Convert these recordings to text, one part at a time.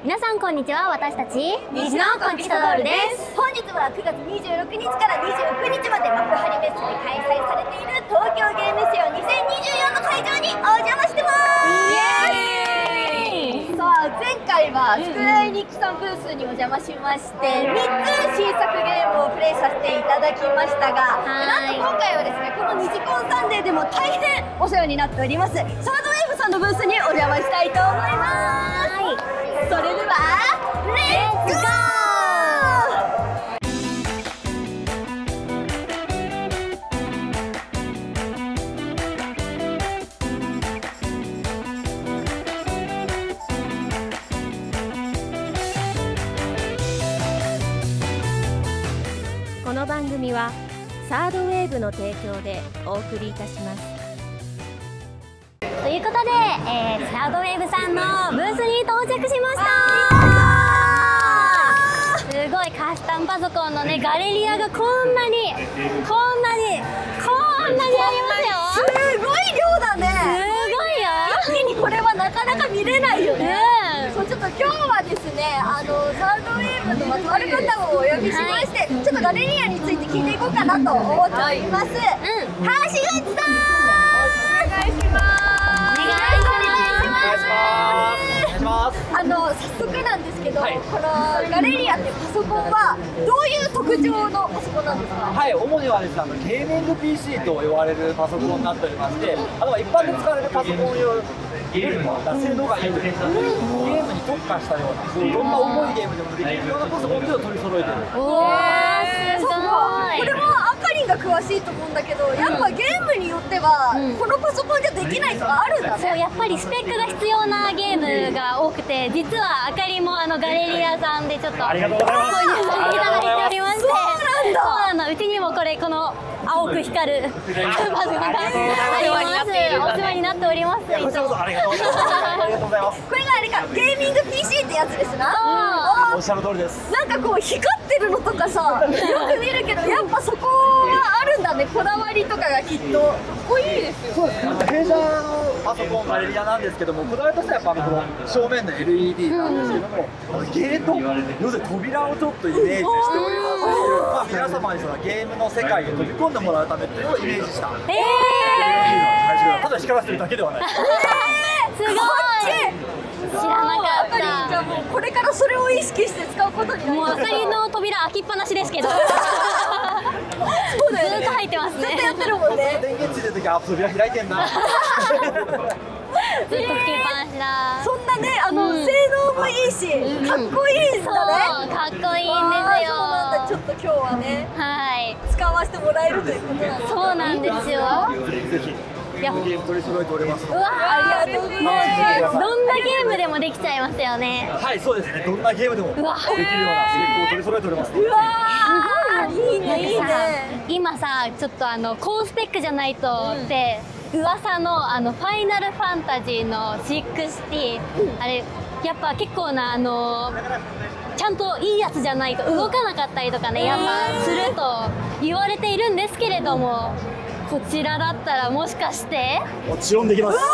皆さんこんにちは私たち。虹のコンキスタドールです。本日は9月26日から29日まで幕張フェスで開催されている東京ゲームショー2024の会場にお邪魔してます。さあ前回はスクエアニックさんブースにお邪魔しまして3つ新作ゲームをプレイさせていただきましたがなんと今回はですねこの「ニジコンサンデー」でも大変お世話になっております。サードウェイブさんのブースにお邪魔したいと思います。それではレッツゴーこの番組はサードウェーブの提供でお送りいたします。いうことで、えー、サードウェーブさんのブースに到着しました。すごいカスタムパソコンのねガレリアがこんなにこんなにこんなにありますよ。すごい量だね。すごいよ。一気にこれはなかなか見れないよね、うん、そうちょっと今日はですねあのサードウェーブのまとわり方をお呼びしまして、はい、ちょっとガレリアについて聞いていこうかなと思っております、はい、うん、橋口さん。お願いします。します。あの早速なんですけど、はい、このガレリアってパソコンはどういう特徴のパソコンなんですか？はい主にはですねあのゲーミング PC と呼ばれるパソコンになっておりまして、あとは一般で使われるパソコン用よりも脱線度がいいという、ゲームに特化したような、いろ、んな重いゲームでもできるようなパソコンを取り揃えてる。おすごい。これもが詳しいと思うんだけど、やっぱゲームによっては、このパソコンじゃできないとかあるんだね。そうやっぱりスペックが必要なゲームが多くて実はあかりもあのガレリアさんでちょっと購入させていただいておりましてそうなんだ。うちにもこれこの青く光るパソコンがあります。お世話になっておりますこちらありがとうございます。これがあれかゲーミング PC ってやつですな。おっしゃる通りです。なんかこう光ってるのとかさよく見るけどやっぱそこはあるんだね。こだわりとかがきっと。かっこいいですよそうですね弊社のパソコンガレリアなんですけどもこだわりとしてはやっぱこの正面の LED なんですけども、うん、ゲート要するに扉をちょっとイメージしております、まあ、皆様にそのゲームの世界へ飛び込んでもらうためっていうのをイメージした、えー、ただ光らせるだけではない、えー、すごい。知らなかった。それを意識して使うことになりもうアサリの扉開きっぱなしですけど。そうだよ、ね、ずっと入ってますね。っとやってるもんね。電源ついてる時あ扉開いてんな。ずっとつけっぱなしだ、そんなねあの、うん、性能もいいし、かっこいいんだね。かっこいいんですよ。ちょっと今日はね、はい。使わせてもらえるということなんですそうなんですよ。や人間取り揃えております。うわありがとうございます。どんなゲームでもできちゃいますよね。はいそうですね。どんなゲームでもできるような成功を取り揃えております。うわいいね。いいね今さちょっとあの高スペックじゃないとで、噂のあのファイナルファンタジーのシックス、ティ、あれやっぱ結構なあのちゃんといいやつじゃないと動かなかったりとかね、やっぱすると言われているんですけれども、うんこちらだったらもしかして？もちろんできます。すご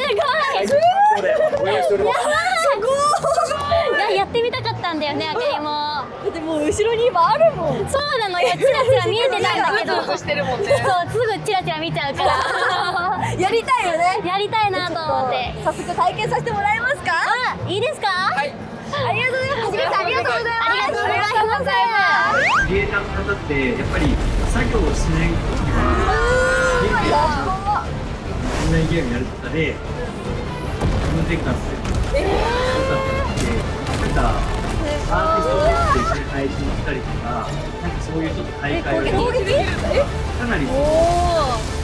い、はい、しております。い！ややってみたかったんだよねあかりも。だってもう後ろに今あるもん。そうなのいやチラチラ見えてたんだけど。そうすぐチラチラ見ちゃうから。やりたいよね。やりたいなと思って。早速体験させてもらえますか？あいいですか？はい。ありがとうございます。ありがとうございます。ありがとうございます。ゲ芸能の方ってやっぱり作業をしない時はオンラインゲームやるとかで自分で活性えー、なんかアーティストとして一緒に配信したりとかなんかそういうちょっと大会をかなり。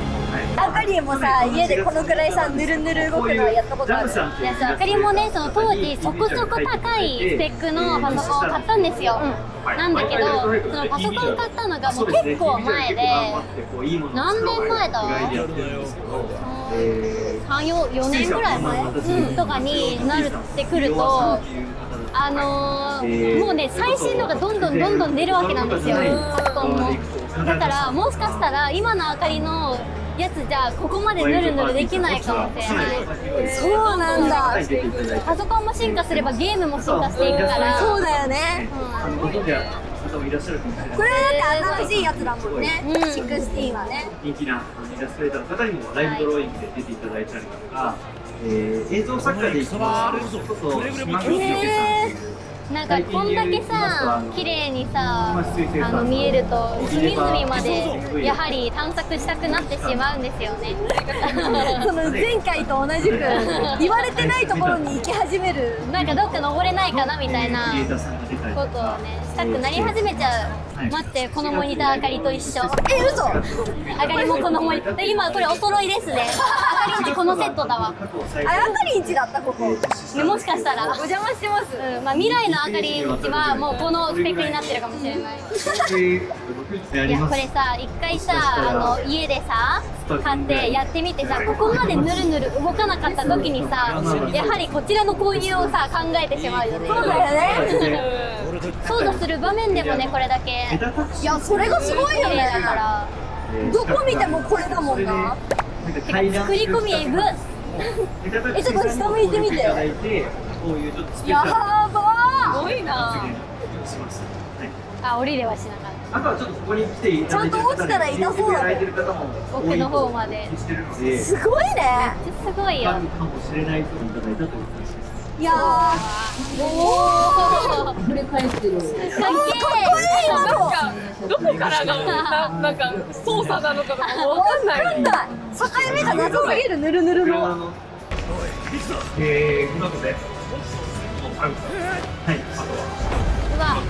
りんもさ家でこのくらいさぬるぬる動くのやったことある。やさあかりもねその当時そこそこ高いスペックのパソコンを買ったんですよ、なんだけどそのパソコン買ったのがもう結構前で何年前だ34年ぐらい前、うん、とかになってくるとあのーもうね最新のがどんどんどんどん出るわけなんですよ。パソコンも。だからもしかしたら今のあかりのやつじゃここまでぬるぬるできないかもしれないそうなんだ。パソコンも進化すればゲームも進化していくからそうだよね。ご存知の方もいらっしゃるかもしれないこれだって新しいやつだもんね、うん。16はね。人気なイラストレーターの方にもライブドローイングで出ていただいたりとか、えー映像作家でいきます。と、ちょっと島口さんなんかこんだけさ綺麗にさあの見えると隅々までやはり探索したくなってしまうんですよね。その前回と同じく言われてないところに行き始める。なんかどっか登れないかなみたいなことをねしたくなり始めちゃう。待ってこのモニターあかりと一緒。え嘘！あかりもこのモニター。で今これお揃いですね。あかりんちこのセットだわ。あやかりんちだったここ。ねもしかしたら。お邪魔してます、うんまあ、未来のあかりはもうこのスペックになってるかもしれない。いやこれさ一回さあの家でさ買ってやってみてさここまでぬるぬる動かなかった時にさやはりこちらの購入をさ考えてしまうよね。そうだよね。操作する場面でもねこれだけ。いやそれがすごいよ綺麗だねからどこ見てもこれだもんな。作り込みえぐえちょっと下向いてみて。いただいてこういなします。はい。あ降りれはしなかっあとはちょっとここに来ていただいてるちゃんと落ちたら痛そうだ。いただいてる方もた奥の方までしてるので、ーすごいね。すごいよ。かもしれない人もいただいたという話です。いやー。おおこれ返してる。かっけえ今のどこからがななんか操作なのかとかわかんない。境目がなさすぎるぬるぬるのえー、今ので、はい、あとは、う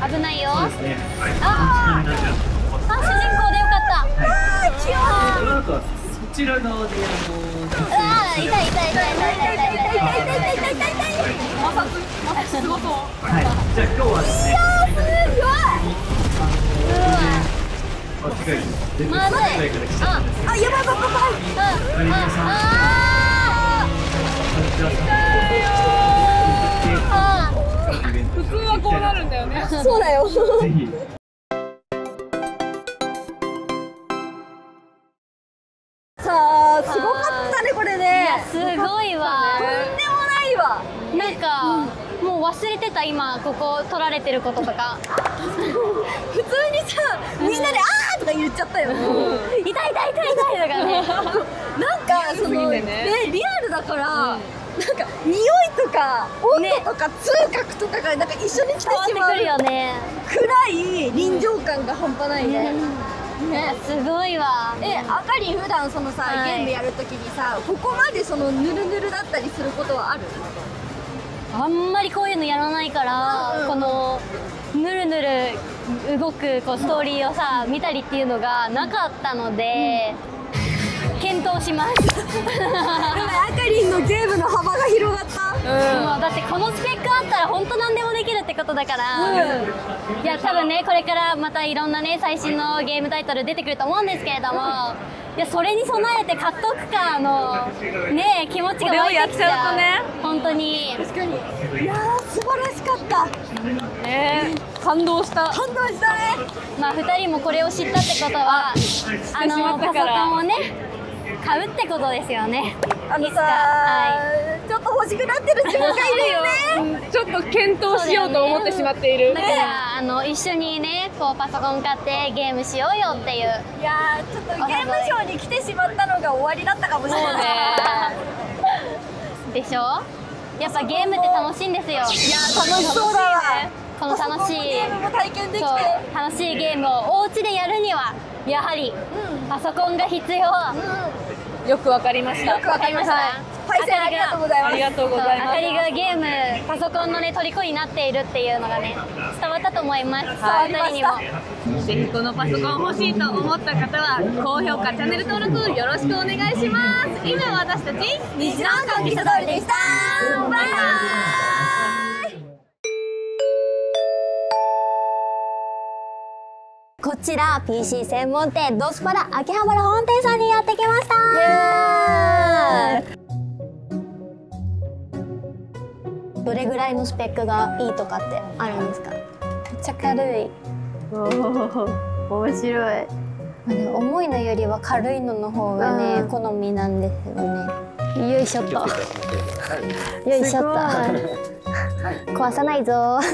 わ危ないよ。そうですね、はい、あこんな感じあ主人公でよかった。はい、この後はそちら側で、あの、うわ痛い痛い痛い痛い痛い。痛い痛い痛い痛い痛い痛い痛い痛い摩擦摩擦すごそう。はい、じゃあ今日はですね、あの、間違い。ない。まずい。あやばいやばい。やばいうんうんあじゃああよぜひ。さあすごかったねこれね。すごいわ。とんでもないわ。なんかもう忘れてた今ここ撮られてることとか。普通にさみんなで「あー!」とか言っちゃったよ。痛い痛い痛い痛いとかね。なんかそのね。ねリアルだから、なんか匂いとか温度とか痛覚とかがなんか一緒に来てしまうよね。くらい臨場感が半端ないね、ね。すごいわ。えあかりん普段そのさ、はい。ゲームやるときにさここまでそのぬるぬるだったりすることはある？あんまりこういうのやらないから、このぬるぬる動くこうストーリーをさ見たりっていうのがなかったので、検討します。あかりんのゲームの幅が広がった。もうだってこのスペックあったら本当何でもできるってことだから、いや多分ねこれからまたいろんなね最新のゲームタイトル出てくると思うんですけれども。いやそれに備えて獲得感のね気持ちが湧いてきちゃう。とね本当に。確かに。いやー素晴らしかった。ね感動した。感動したね。まあ2人もこれを知ったってことはあのパソコンをね買うってことですよね。あのさ、はちょっと欲しくなってる自分がいるよね。う んちょっと検討しようと思ってしまっている。だからあの一緒にねこうパソコン買ってゲームしようよっていう。いやーちょっとゲームショーに来てしまったのが終わりだったかもしれない。でしょ？やっぱゲームって楽しいんですよ。いや楽しそうだわ。この楽しいゲームも体験できて。楽しいゲームをお家でやるにはやはりパソコンが必要、よくわかりました。わかりました、はいありがとうございます。ありがとうございます。あかりがゲームパソコンのね虜になっているっていうのがね伝わったと思います。伝わりましたにも。ぜひこのパソコン欲しいと思った方は高評価チャンネル登録よろしくお願いします。今私たち日南コンキスタ通りでした。バイバイ。こちら PC 専門店ドスパラ秋葉原本店さんにぐらいのスペックがいいとかってあるんですか？めっちゃ軽い。おお面白い。ま、重いのよりは軽いのの方がね、うん、好みなんですよね。よいしょっと、よいしょっと、壊さないぞ。